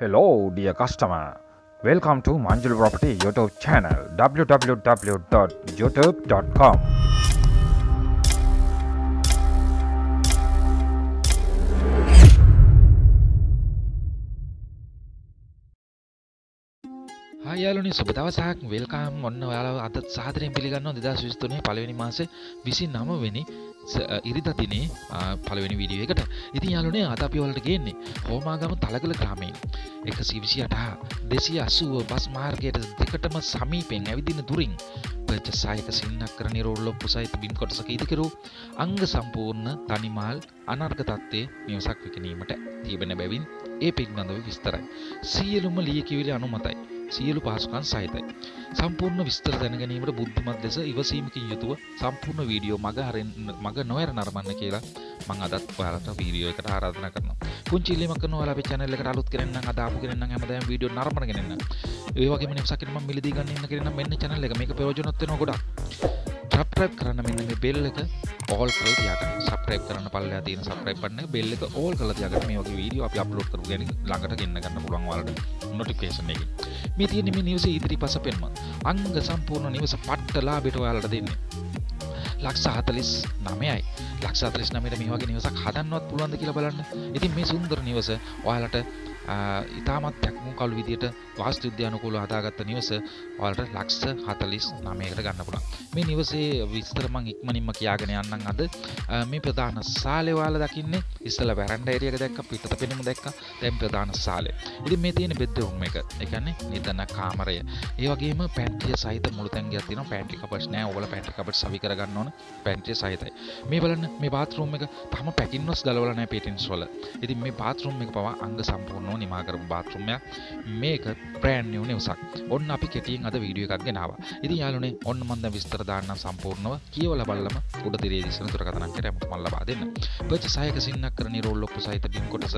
Hello, dear customer. Welcome to Manjul Property YouTube channel www.youtube.com. හයාලුනි සුබදවසාක් වෙල්කාම් ඔන්න ඔයාල අද සාදරයෙන් පිළිගන්න දෙදස් විස්තුනේ පලවෙනි මාසේ විසි නමවෙනි ඉරිදතිනේ පලවෙනි විඩිය එකට ඉතින් යාලුනේ අද අපිවලට ගේන්නේ හෝමාගම තලකල ග්‍රාමයෙන් එක සිවිසි අටහා දෙසි අසුව බස් මාර්ගයට දෙකටම සමීපෙන් ඇවිදින දුරින් පච සායක සින්නක් කර නිරෝල්ලො පුසයිත බින් කොටසක ඉදිකරු අංග සම්පූර්ණ තනිමාල් අනර්ග තත්ත්වය නිවසක් විකනීමට තිබෙන බැවින් ඒ පිළිබඳව විස්තරයි. සියලුම ලියකිවිලි අනුමතයි. සියලු පහසුකන් සහිතයි. සම්පූර්ණ විස්තර දැනගැනීමට බුද්ධිමත් ලෙස ඉවසීමකින් යුතුව සම්පූර්ණ වීඩියෝ මග හරෙන් මග නොවැර නරමන්න කියලා මං අදත් ඔයාලට වීඩියෝ එකට ආරාධනා කරනවා. පුංචි ඉල්ලීමක් කරනවා ඔයාලා අපේ channel එකට අලුත් කෙනෙක් නම් අද ආපු කෙනෙක් නම් හැමදාම වීඩියෝ නරඹනගෙන ඉන්න. ඒ වගේම නිවසකින් මම මිලදී ගන්න ඉන්න කෙනෙක් නම් මෙන්න channel එක මේක ප්‍රයෝජනවත් වෙනවා ගොඩක්. සබස්ක්‍රයිබ් කරන්න මෙන්න මේ බෙල් එක ඕල් කරලා තියාගන්න. සබස්ක්‍රයිබ් කරන්න පල්ලෙහා තියෙන සබස්ක්‍රයිබ් බටන් එක බෙල් එක ඕල් කරලා තියාගන්න. මේ වගේ වීඩියෝ අපි අප්ලෝඩ් කරපු ගැන ළඟට ගෙන්න ගන්න පුළුවන් ඔයාලට නොටිෆිකේෂන් එකේ. මේ තියෙන්නේ මේ නිවසේ ඉදිරිපස පෙන්ම. අංග සම්පූර්ණ නිවස පට්ට ලාභයට ඔයාලට දෙන්නේ. ලක්ෂ 49යි. ලක්ෂ 49ට මේ වගේ නිවසක් හදන්නවත් පුළුවන්ද කියලා බලන්න. ඉතින් මේ සුන්දර නිවස ඔයාලට ඉතාමත් පැක්මු කළු විදියට වාස්තු විද්‍යානුකූල හදාගත්ත නිවස ඔයාලට ලක්ෂ 49කට ගන්න පුළුවන්. මේ නිවසේ විස්තර මම ඉක්මනින්ම කියාගෙන යන්නම් අද. මේ ප්‍රධාන සාලේ ඔයාලා දකින්නේ ඉස්සලා වැරන්ඩා ඒරියා එක දැක්ක පිටත පෙනුම දැක්ක. දැන් ප්‍රධාන සාලේ. ඉතින් මේ තියෙන බෙඩ්රූම් එක. ඒ කියන්නේ නිදන කාමරය. ඒ වගේම පැන්ට්‍රිය සහිත මුළු තැන්ගයක් තියෙනවා. පැන්ට්‍රි කබඩ්ස් නෑ. ඔයාලා පැන්ට්‍රි කබඩ් සවි කරගන්න ඕන. පැන්ට්‍රිය සහිතයි. මේ බලන්න මේ බාත්රූම් එක තාම පැකින්වස් ගලවලා නැහැ පේටින්ස් වල. ඉතින් මේ බාත්රූම් එක පවා අංග සම්පූර්ණව නිමා කරපු බාත්රූම් එකක්. මේක බ්‍රෑන්ඩ් නිව් නිවසක්. ඔන්න අපි කෙටියෙන් අද වීඩියෝ එකක් ගෙනාවා. ඉතින් යාළුවනේ ඔන්න මම දැන් විස්තර දාන්නම් සම්පූර්ණව කියවලා බලලම උඩ තිරේ දිස්සන දුරකථන අංකයට අමුතු මම ලබා දෙන්න. පර්චේස් සහායක සින්නක් කරන රෝල් ලොක්කු සහිත බිම් කොටස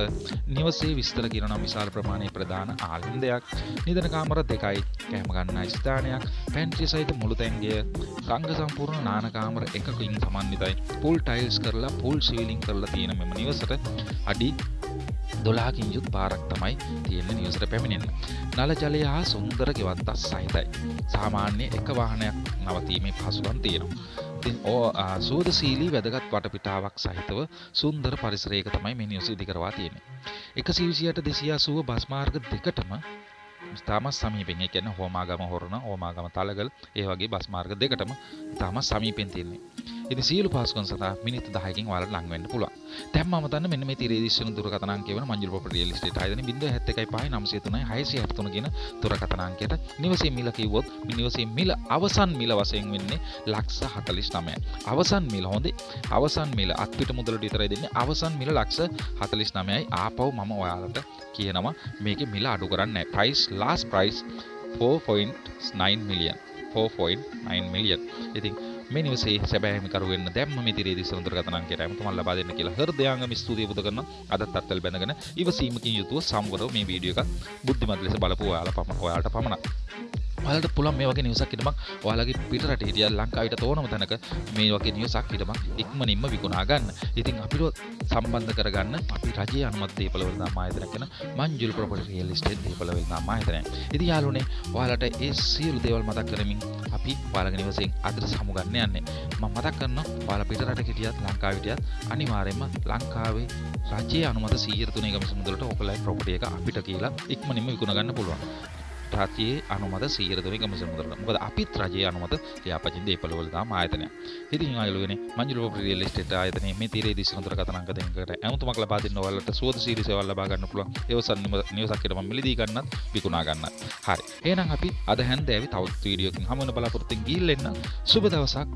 නිවසේ විස්තර කියනවා විශාල ප්‍රමාණයේ ප්‍රධාන ආලින්දයක්. නිදන කාමර දෙකයි, කැම ගන්න ස්ථානයක්, පැන්ට්‍රි සහිත මුළු තැන්ගය, රංග සම්පූර්ණ නාන කාමර එකකින් සමන්විතයි. පුල් ටයිල්ස් කරලා පුල් සීලිං කරලා තියෙන මෙම නිවසට අඩි දොලාකින් යුත් පාරක් තමයි තියෙන්නේ නිවසට පැමිණෙන්න. නල ජලය හා සුන්දර ගෙවත්තක් සහිතයි. සාමාන්‍ය එක වාහනයක් නවතීමේ පහසුකම් තියෙනවා. ඉතින් ඕ සූදශීලී වැදගත් වටපිටාවක් සහිතව සුන්දර පරිසරයක තමයි මේ නිවස ඉදිකරවා තියෙන්නේ. 128 280 බස් මාර්ග දෙකටම තාමත් සමීපෙන් ඒ කියන්නේ හෝමාගම හොරණ හෝමාගම තලගල් ඒ වගේ බස් මාර්ග දෙකටම තාමත් සමීපෙන් තියෙන්නේ. ඉතින් සියලු පහසුකම් සඳහා මිනිත්තු 10කින් ඔයාලට ලං වෙන්න පුළුවන්. දැන් මම දන්න මෙන්න මේ තිරේ දිස්සන දුරකථන අංකය වෙන මංජුල ප්‍රොපර්ටි රියල් එස්ටේට් ආයතන 071.903 673 දුරකථන අංකයට නිවසේ මිල කිව්වොත් නිවසේ මිල අවසන් මිල වශයෙන් වෙන්නේ ලක්ෂ 49යි. අවසන් මිල හොඳේ. අවසන් මිල අත්පිට මුදලට විතරයි දෙන්නේ. අවසන් මිල ලක්ෂ 49යි. ආපහු මම ඔයාලට කියනවා මේකේ මිල අඩු කරන්නේ නැහැ. price last price 4.9 million. 4.9 million. ඉතින් මේ නිවසේ සැබෑහිමිකරු වෙන්න දැම්ම මේ තිරේ දිස්සන දුරකථන අංකයට අමතම ලබා දෙන්න කියලා හෘදයාංගම ස්තුතිය පුද කරන අදත් අත්වල බැඳගෙන ඉවසීමකින් යුතුව සම්වරව මේ වීඩියෝ එකත් බුද්ධිමත් ලෙස බලපු ඔයාලා පම ඔයාලට පමණයි. ඔයාලට පුළුවන් මේ වගේ නිවසක් හිටමක් ඔයාලගේ පිටරට හිටිය ලංකාවට තෝරනම තැනක මේ වගේ නිවසක් හිටමක් ඉක්මනින්ම විකුණා ගන්න. ඉතින් අපිට සම්බන්ධ කරගන්න අපි රජයේ අනුමත දීපල වලදා ආයතන කරන මංජුල් ප්‍රොපර්ටි රියල් එස්ටේට් දීපල වලදා ආයතනය. ඉතින් යාළුවනේ ඔයාලට ඒ සියලු දේවල් මතක් කරමින් අපි ඔයාලගේ නිවසෙන් අදට සමුගන්න යන්නේ. මම මතක් කරනවා ඔයාලා පිටරට හිටියත් ලංකාවේ හිටියත් අනිවාර්යයෙන්ම ලංකාවේ රජයේ අනුමත 103 ගම සමුදලට ඔකලයි ප්‍රොපර්ටි එක අපිට කියලා ඉක්මනින්ම විකුණ ගන්න පුළුවන්. රජයේ අනුමත 103 ගම සමුදලට. මොකද අපිත් රජයේ අනුමත ලියාපදිංචි දීපල වල දාම ආයතනය. ඉතින් ආයලුවනේ මංජුල ප්‍රොපර්ටි රියල් එස්ටේට් ආයතනයේ මේ තීරේ දිස්නතර කතන අංක දෙකකට ඇමතුමක් ලබා දෙන්න ඔයාලට සුවදශීලී සේවල් ලබා ගන්න පුළුවන්. ඒවසන් නිවසක් හිටම මිලදී ගන්නත් විකුණා ගන්නත්. හරි. එහෙනම් අපි අද හැන්දෑවේ තවත් වීඩියෝකින් හමු වෙන බලාපොරොත්තුෙන් ගිහින් එන්න. සුබ දවසක්